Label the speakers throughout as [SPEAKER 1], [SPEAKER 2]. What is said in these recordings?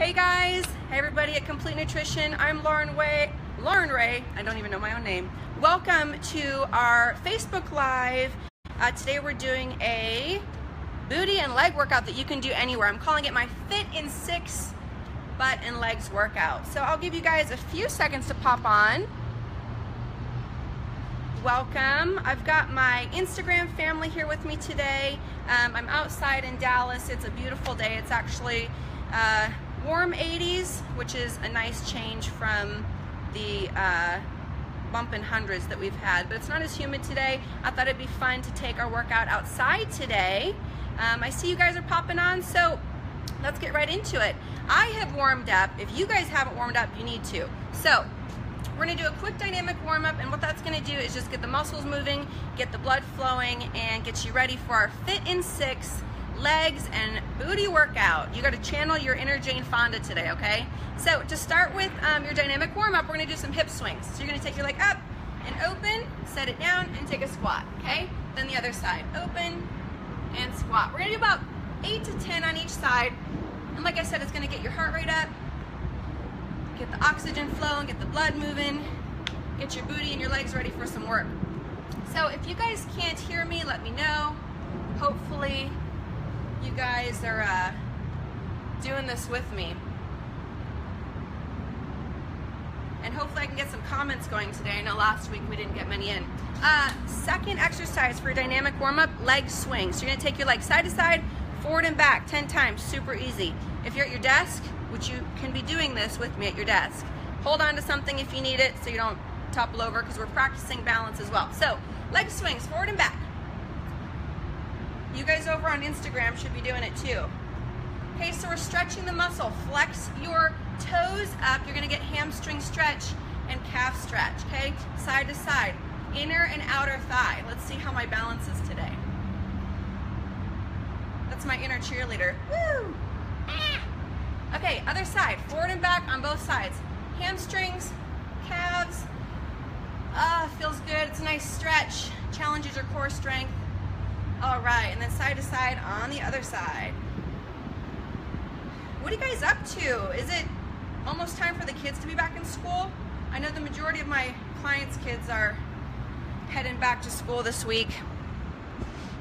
[SPEAKER 1] Hey guys, hey everybody at Complete Nutrition. I'm Lauren Way, Lauren Rae. I don't even know my own name. Welcome to our Facebook Live. Uh, today we're doing a booty and leg workout that you can do anywhere. I'm calling it my Fit in Six butt and legs workout. So I'll give you guys a few seconds to pop on. Welcome. I've got my Instagram family here with me today. Um, I'm outside in Dallas. It's a beautiful day. It's actually uh, warm 80s, which is a nice change from the uh, bumping hundreds that we've had, but it's not as humid today. I thought it'd be fun to take our workout outside today. Um, I see you guys are popping on, so let's get right into it. I have warmed up. If you guys haven't warmed up, you need to. So we're gonna do a quick dynamic warm up and what that's gonna do is just get the muscles moving, get the blood flowing, and get you ready for our Fit in Six legs and booty workout. You gotta channel your inner Jane Fonda today, okay? So to start with um, your dynamic warm up, we're gonna do some hip swings. So you're gonna take your leg up and open, set it down, and take a squat, okay? Then the other side, open and squat. We're gonna do about eight to 10 on each side. And like I said, it's gonna get your heart rate up, get the oxygen flowing, get the blood moving, get your booty and your legs ready for some work. So if you guys can't hear me, let me know. Hopefully you guys are uh, doing this with me. And hopefully I can get some comments going today. I know last week we didn't get many in. Uh, second exercise for dynamic warm-up, leg swing. So you're gonna take your leg side to side, forward and back 10 times, super easy. If you're at your desk, which you can be doing this with me at your desk, hold on to something if you need it so you don't topple over because we're practicing balance as well. So leg swings, forward and back. You guys over on Instagram should be doing it too. Okay, so we're stretching the muscle. Flex your toes up. You're gonna get hamstring stretch and calf stretch, okay? Side to side, inner and outer thigh. Let's see how my balance is today. That's my inner cheerleader. Woo! Ah. Okay, other side, forward and back on both sides. Hamstrings, calves. Ah, feels good. It's a nice stretch. Challenges your core strength. All right, and then side to side on the other side. What are you guys up to? Is it almost time for the kids to be back in school? I know the majority of my clients' kids are heading back to school this week.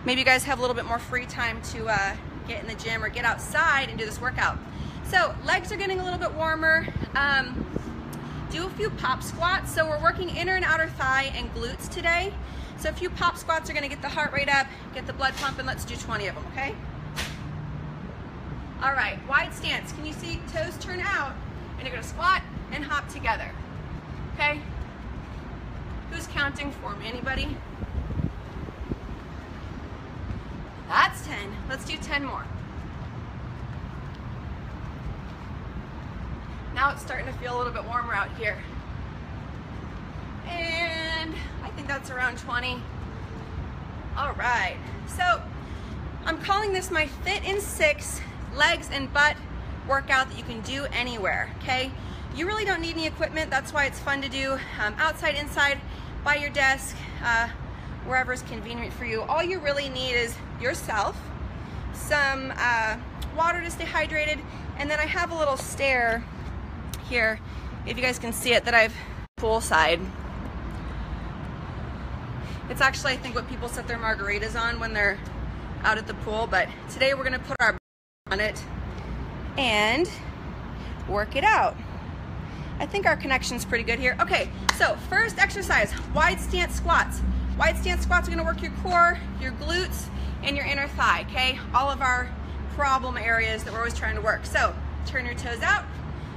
[SPEAKER 1] Maybe you guys have a little bit more free time to uh, get in the gym or get outside and do this workout. So legs are getting a little bit warmer. Um, do a few pop squats. So we're working inner and outer thigh and glutes today. So a few pop squats are gonna get the heart rate up, get the blood pumping. Let's do 20 of them, okay? All right, wide stance. Can you see toes turn out? And you're gonna squat and hop together, okay? Who's counting for me, anybody? That's 10, let's do 10 more. Now it's starting to feel a little bit warmer out here. And I think that's around 20. All right, so I'm calling this my Fit in Six legs and butt workout that you can do anywhere, okay? You really don't need any equipment. That's why it's fun to do um, outside, inside, by your desk, uh, wherever is convenient for you. All you really need is yourself, some uh, water to stay hydrated, and then I have a little stair here, if you guys can see it, that I've poolside. It's actually, I think, what people set their margaritas on when they're out at the pool, but today we're gonna put our on it and work it out. I think our connection's pretty good here. Okay, so first exercise, wide stance squats. Wide stance squats are gonna work your core, your glutes, and your inner thigh, okay? All of our problem areas that we're always trying to work. So turn your toes out,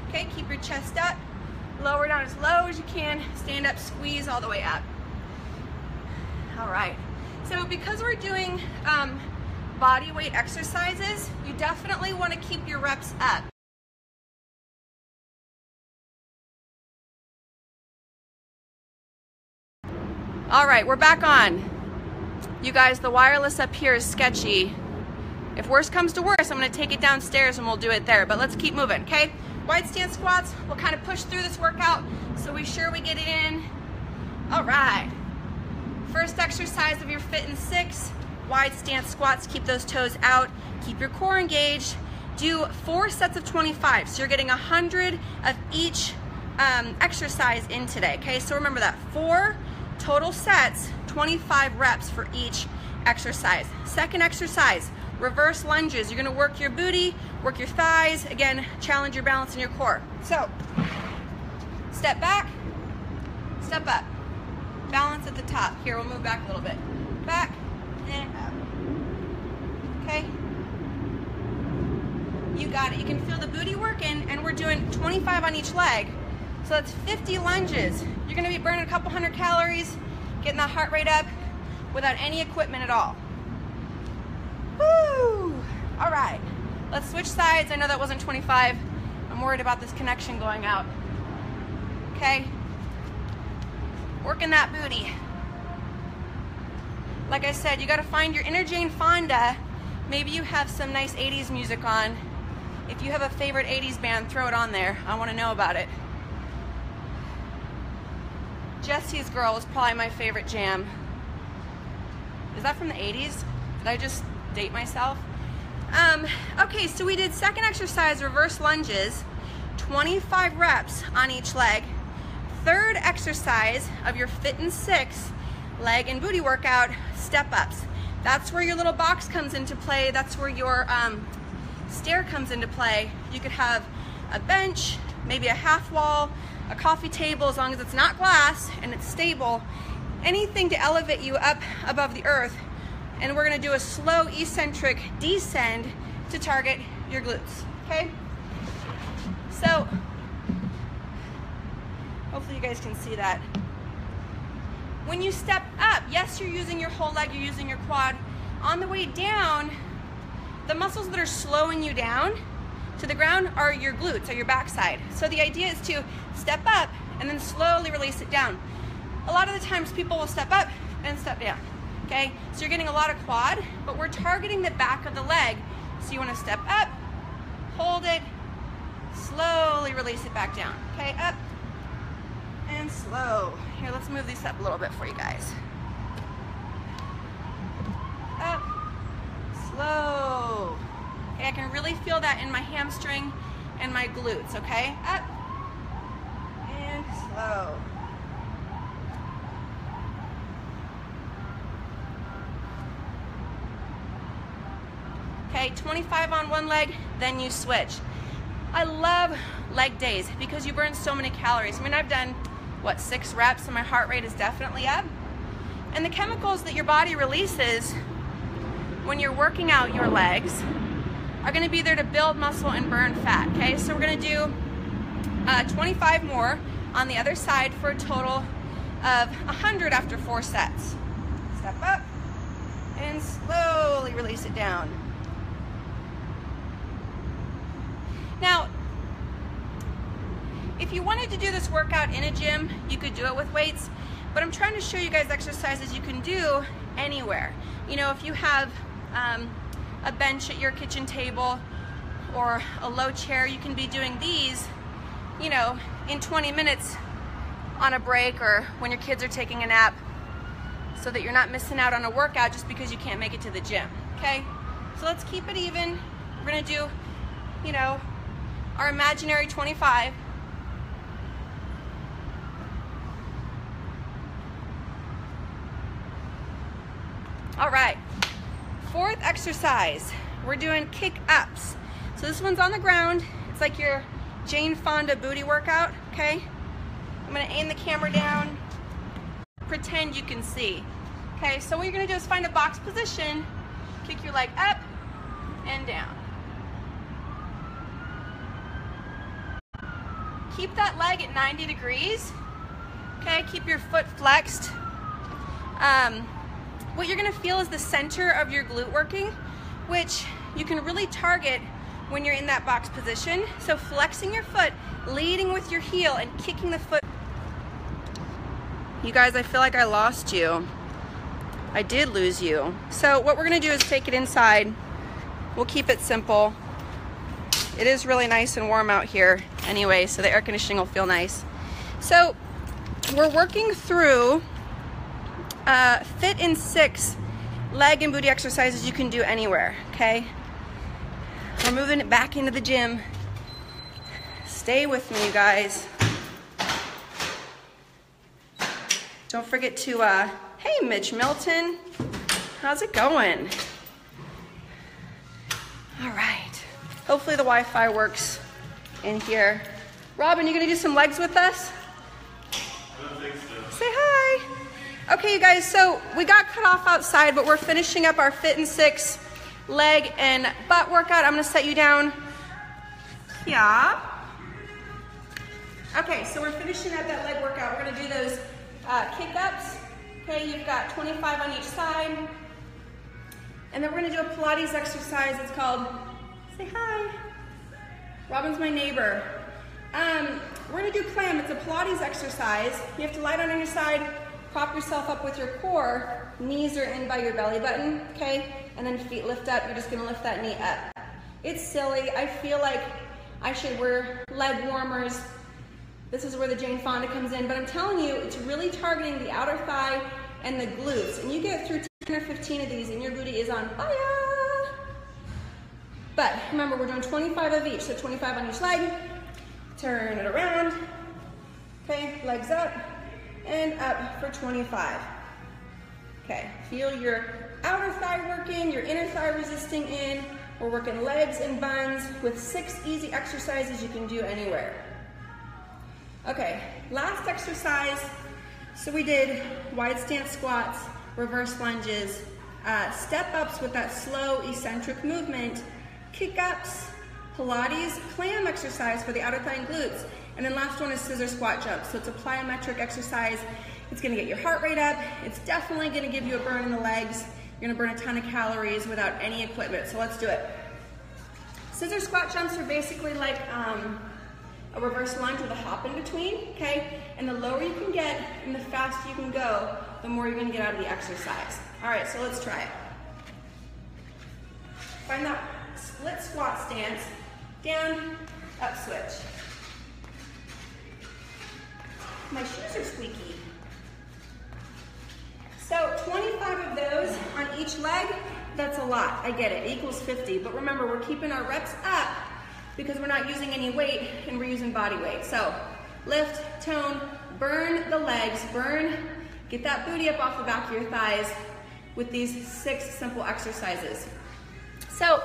[SPEAKER 1] okay? Keep your chest up, lower down as low as you can, stand up, squeeze all the way up. All right, so because we're doing um, body weight exercises, you definitely want to keep your reps up. All right, we're back on. You guys, the wireless up here is sketchy. If worse comes to worse, I'm gonna take it downstairs and we'll do it there, but let's keep moving, okay? Wide stance squats, we'll kind of push through this workout so we sure we get it in. All right. First exercise of your Fit in Six, wide stance squats. Keep those toes out, keep your core engaged, do four sets of 25. So you're getting 100 of each um, exercise in today, okay? So remember that, four total sets, 25 reps for each exercise. Second exercise, reverse lunges. You're gonna work your booty, work your thighs, again, challenge your balance in your core. So, step back, step up, balance at the top. Here, we'll move back a little bit. Back and up, okay? You got it. You can feel the booty working, and we're doing 25 on each leg. So that's 50 lunges. You're gonna be burning a couple hundred calories, getting that heart rate up without any equipment at all. Woo! All right, let's switch sides. I know that wasn't 25. I'm worried about this connection going out. Okay? Working that booty. Like I said, you gotta find your inner Jane Fonda. Maybe you have some nice 80s music on if you have a favorite 80s band, throw it on there. I want to know about it. Jesse's Girl is probably my favorite jam. Is that from the 80s? Did I just date myself? Um, okay, so we did second exercise, reverse lunges, 25 reps on each leg. Third exercise of your Fit in Six leg and booty workout, step ups. That's where your little box comes into play. That's where your um, stair comes into play. You could have a bench, maybe a half wall, a coffee table, as long as it's not glass and it's stable, anything to elevate you up above the earth. And we're gonna do a slow eccentric descend to target your glutes, okay? So, hopefully you guys can see that. When you step up, yes, you're using your whole leg, you're using your quad. On the way down, the muscles that are slowing you down to the ground are your glutes or your backside. So the idea is to step up and then slowly release it down. A lot of the times people will step up and step down. Okay, so you're getting a lot of quad, but we're targeting the back of the leg. So you want to step up, hold it, slowly release it back down. Okay, up and slow. Here, let's move these up a little bit for you guys. Up, slow. Okay, I can really feel that in my hamstring and my glutes, okay? Up and slow. Okay, 25 on one leg, then you switch. I love leg days because you burn so many calories. I mean, I've done, what, six reps and my heart rate is definitely up. And the chemicals that your body releases when you're working out your legs are gonna be there to build muscle and burn fat, okay? So we're gonna do uh, 25 more on the other side for a total of 100 after four sets. Step up and slowly release it down. Now, if you wanted to do this workout in a gym, you could do it with weights, but I'm trying to show you guys exercises you can do anywhere. You know, if you have um, a bench at your kitchen table or a low chair, you can be doing these, you know, in 20 minutes on a break or when your kids are taking a nap so that you're not missing out on a workout just because you can't make it to the gym, okay? So let's keep it even. We're gonna do, you know, our imaginary 25. All right, fourth exercise, we're doing kick ups. So this one's on the ground. It's like your Jane Fonda booty workout, okay? I'm gonna aim the camera down, pretend you can see. Okay, so what you're gonna do is find a box position, kick your leg up and down. Keep that leg at 90 degrees. Okay, keep your foot flexed. Um, what you're gonna feel is the center of your glute working, which you can really target when you're in that box position. So flexing your foot, leading with your heel and kicking the foot. You guys, I feel like I lost you. I did lose you. So what we're gonna do is take it inside. We'll keep it simple. It is really nice and warm out here anyway, so the air conditioning will feel nice. So we're working through uh, fit in six leg and booty exercises you can do anywhere, okay? We're moving it back into the gym. Stay with me, you guys. Don't forget to, uh, hey, Mitch Milton. How's it going? All right. Hopefully the Wi-Fi works in here. Robin, you gonna do some legs with us? Okay, you guys, so we got cut off outside, but we're finishing up our Fit in Six leg and butt workout. I'm gonna set you down. Yeah. Okay, so we're finishing up that leg workout. We're gonna do those uh, kick-ups. Okay, you've got 25 on each side. And then we're gonna do a Pilates exercise. It's called, say hi. Robin's my neighbor. Um, we're gonna do clam. It's a Pilates exercise. You have to lie down on your side, prop yourself up with your core. Knees are in by your belly button, okay? And then feet lift up. You're just gonna lift that knee up. It's silly. I feel like I should wear leg warmers. This is where the Jane Fonda comes in, but I'm telling you, it's really targeting the outer thigh and the glutes. And you get through 10 or 15 of these and your booty is on fire. But remember, we're doing 25 of each, so 25 on each leg. Turn it around. Okay, legs up and up for 25. Okay, feel your outer thigh working, your inner thigh resisting in. We're working legs and buns with six easy exercises you can do anywhere. Okay, last exercise. So we did wide stance squats, reverse lunges, uh, step ups with that slow eccentric movement, kick ups, Pilates clam exercise for the outer thigh and glutes. And then last one is scissor squat jumps. So it's a plyometric exercise. It's gonna get your heart rate up. It's definitely gonna give you a burn in the legs. You're gonna burn a ton of calories without any equipment. So let's do it. Scissor squat jumps are basically like um, a reverse lunge with a hop in between, okay? And the lower you can get and the faster you can go, the more you're gonna get out of the exercise. All right, so let's try it. Find that split squat stance, down, up switch. My shoes are squeaky. So 25 of those on each leg, that's a lot, I get it, equals 50. But remember, we're keeping our reps up because we're not using any weight and we're using body weight. So lift, tone, burn the legs, burn, get that booty up off the back of your thighs with these six simple exercises. So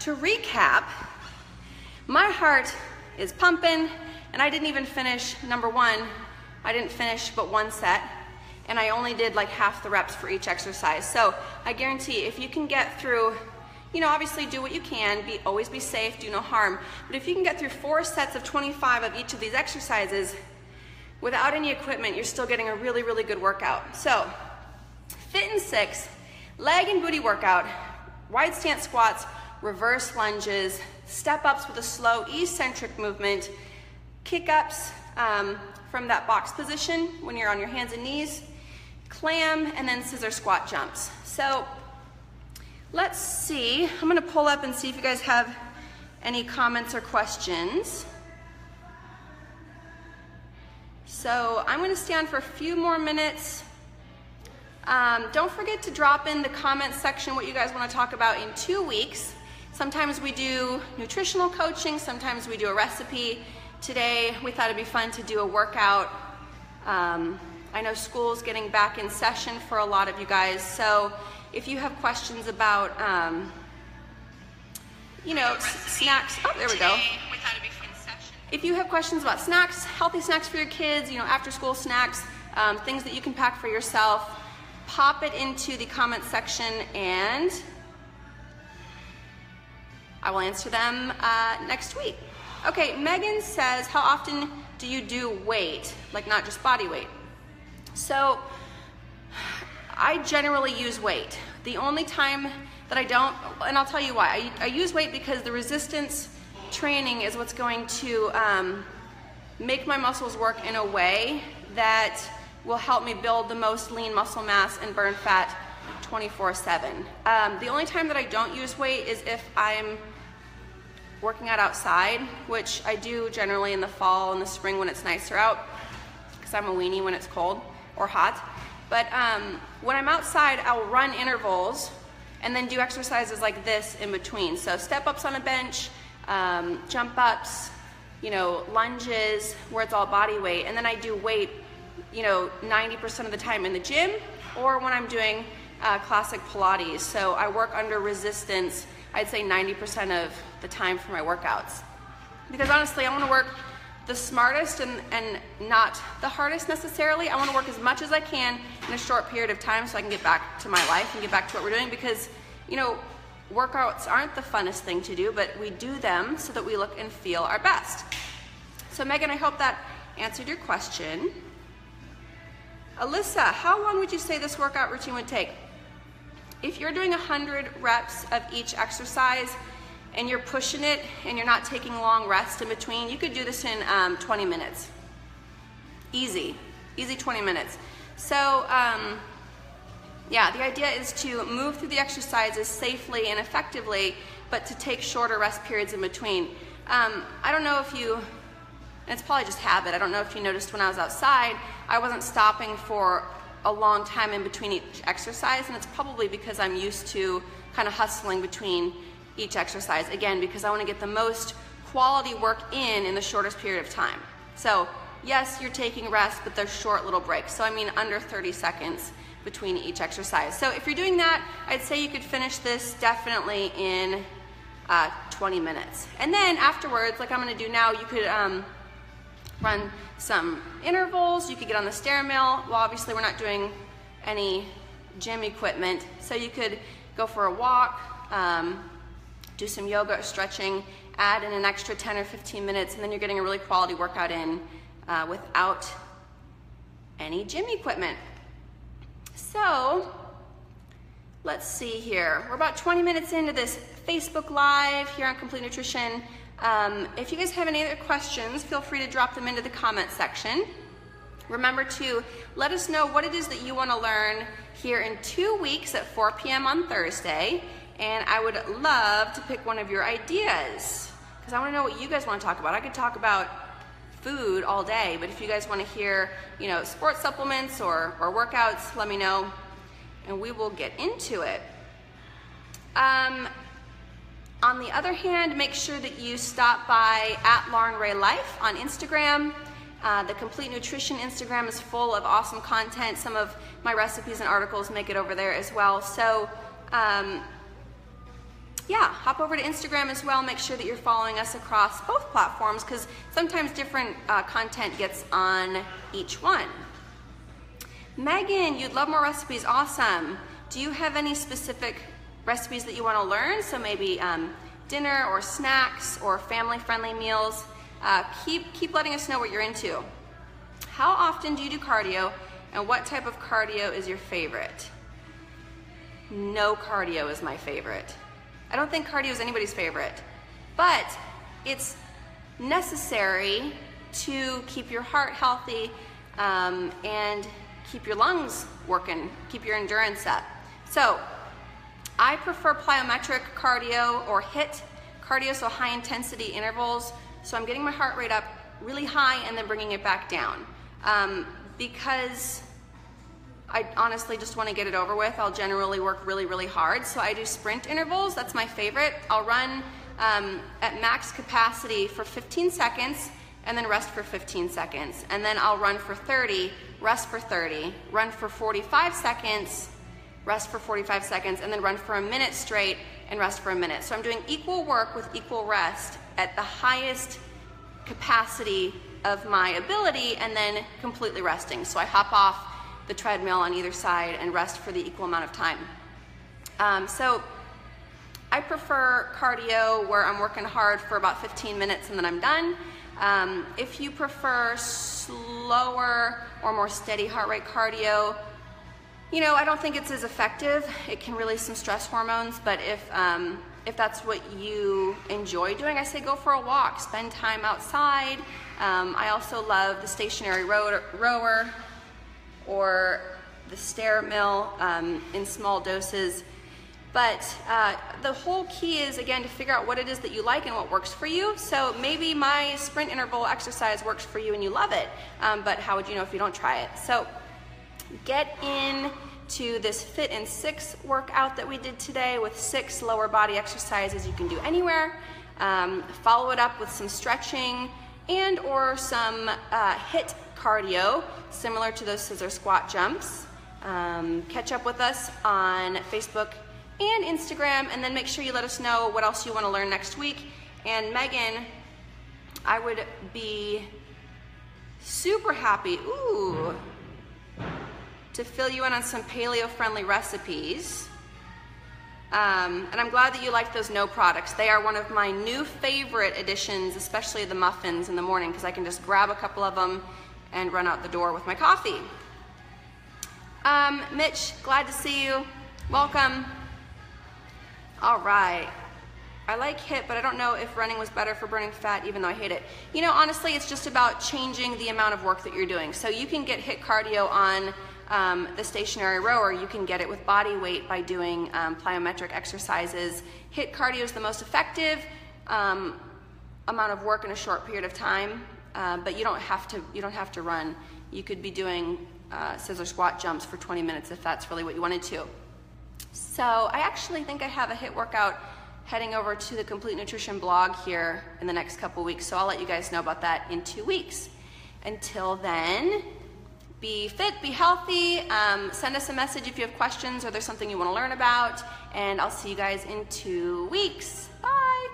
[SPEAKER 1] to recap, my heart is pumping and I didn't even finish number one. I didn't finish but one set and I only did like half the reps for each exercise. So I guarantee if you can get through you know, obviously do what you can, be always be safe, do no harm. But if you can get through four sets of 25 of each of these exercises without any equipment, you're still getting a really, really good workout. So, fit in six, leg and booty workout, wide stance squats, reverse lunges, step ups with a slow eccentric movement, kick ups um, from that box position when you're on your hands and knees, clam, and then scissor squat jumps. So Let's see. I'm going to pull up and see if you guys have any comments or questions. So I'm going to stand for a few more minutes. Um, don't forget to drop in the comments section what you guys want to talk about in two weeks. Sometimes we do nutritional coaching, sometimes we do a recipe. Today we thought it'd be fun to do a workout. Um, I know school's getting back in session for a lot of you guys, so if you have questions about, um, you know, snacks, oh, there we go. If you have questions about snacks, healthy snacks for your kids, you know, after school snacks, um, things that you can pack for yourself, pop it into the comment section and I will answer them uh, next week. Okay, Megan says, how often do you do weight? Like not just body weight. So I generally use weight. The only time that I don't, and I'll tell you why, I, I use weight because the resistance training is what's going to um, make my muscles work in a way that will help me build the most lean muscle mass and burn fat 24 7. Um, the only time that I don't use weight is if I'm working out outside, which I do generally in the fall and the spring when it's nicer out, because I'm a weenie when it's cold or hot. But um, when I'm outside, I'll run intervals and then do exercises like this in between. So step ups on a bench, um, jump ups, you know, lunges where it's all body weight. And then I do weight, you know, 90% of the time in the gym or when I'm doing uh, classic Pilates. So I work under resistance, I'd say 90% of the time for my workouts. Because honestly, I want to work the smartest and, and not the hardest necessarily. I want to work as much as I can in a short period of time so I can get back to my life and get back to what we're doing because, you know, workouts aren't the funnest thing to do, but we do them so that we look and feel our best. So Megan, I hope that answered your question. Alyssa, how long would you say this workout routine would take? If you're doing 100 reps of each exercise, and you're pushing it and you're not taking long rest in between, you could do this in um, 20 minutes. Easy, easy 20 minutes. So, um, yeah, the idea is to move through the exercises safely and effectively, but to take shorter rest periods in between. Um, I don't know if you, it's probably just habit, I don't know if you noticed when I was outside, I wasn't stopping for a long time in between each exercise, and it's probably because I'm used to kind of hustling between each exercise, again, because I wanna get the most quality work in in the shortest period of time. So yes, you're taking rest, but they're short little breaks. So I mean under 30 seconds between each exercise. So if you're doing that, I'd say you could finish this definitely in uh, 20 minutes. And then afterwards, like I'm gonna do now, you could um, run some intervals, you could get on the stair mill. Well, obviously we're not doing any gym equipment, so you could go for a walk, um, do some yoga or stretching, add in an extra 10 or 15 minutes, and then you're getting a really quality workout in uh, without any gym equipment. So, let's see here. We're about 20 minutes into this Facebook Live here on Complete Nutrition. Um, if you guys have any other questions, feel free to drop them into the comment section. Remember to let us know what it is that you want to learn here in two weeks at 4 p.m. on Thursday and I would love to pick one of your ideas because I want to know what you guys want to talk about. I could talk about food all day, but if you guys want to hear, you know, sports supplements or, or workouts, let me know and we will get into it. Um, on the other hand, make sure that you stop by at Lauren Rae Life on Instagram. Uh, the Complete Nutrition Instagram is full of awesome content. Some of my recipes and articles make it over there as well. So um, yeah, hop over to Instagram as well. Make sure that you're following us across both platforms because sometimes different uh, content gets on each one. Megan, you'd love more recipes. Awesome. Do you have any specific recipes that you want to learn? So maybe um, dinner or snacks or family-friendly meals. Uh, keep, keep letting us know what you're into. How often do you do cardio and what type of cardio is your favorite? No cardio is my favorite. I don't think cardio is anybody's favorite, but it's necessary to keep your heart healthy um, and keep your lungs working, keep your endurance up. So I prefer plyometric cardio or HIIT cardio, so high intensity intervals. So I'm getting my heart rate up really high and then bringing it back down. Um, because I honestly just want to get it over with. I'll generally work really, really hard. So I do sprint intervals. That's my favorite. I'll run um, at max capacity for 15 seconds and then rest for 15 seconds. And then I'll run for 30, rest for 30, run for 45 seconds, rest for 45 seconds, and then run for a minute straight and rest for a minute. So I'm doing equal work with equal rest at the highest capacity of my ability and then completely resting. So I hop off the treadmill on either side and rest for the equal amount of time. Um, so I prefer cardio where I'm working hard for about 15 minutes and then I'm done. Um, if you prefer slower or more steady heart rate cardio, you know, I don't think it's as effective. It can release some stress hormones, but if, um, if that's what you enjoy doing, I say go for a walk, spend time outside. Um, I also love the stationary rower or the stair mill um, in small doses. But uh, the whole key is, again, to figure out what it is that you like and what works for you. So maybe my sprint interval exercise works for you and you love it, um, but how would you know if you don't try it? So get in to this Fit in Six workout that we did today with six lower body exercises you can do anywhere. Um, follow it up with some stretching and or some uh, HIIT cardio, similar to those scissor squat jumps. Um, catch up with us on Facebook and Instagram, and then make sure you let us know what else you want to learn next week. And Megan, I would be super happy, ooh, to fill you in on some paleo-friendly recipes. Um, and I'm glad that you liked those no products. They are one of my new favorite additions, especially the muffins in the morning, because I can just grab a couple of them and run out the door with my coffee. Um, Mitch, glad to see you. Welcome. All right. I like HIIT, but I don't know if running was better for burning fat, even though I hate it. You know, honestly, it's just about changing the amount of work that you're doing. So you can get HIIT cardio on um, the stationary rower, you can get it with body weight by doing um, plyometric exercises. HIIT cardio is the most effective um, amount of work in a short period of time, uh, but you don't have to. You don't have to run. You could be doing uh, scissor squat jumps for 20 minutes if that's really what you wanted to. So I actually think I have a HIIT workout heading over to the Complete Nutrition blog here in the next couple weeks. So I'll let you guys know about that in two weeks. Until then be fit, be healthy. Um, send us a message if you have questions or there's something you want to learn about. And I'll see you guys in two weeks. Bye.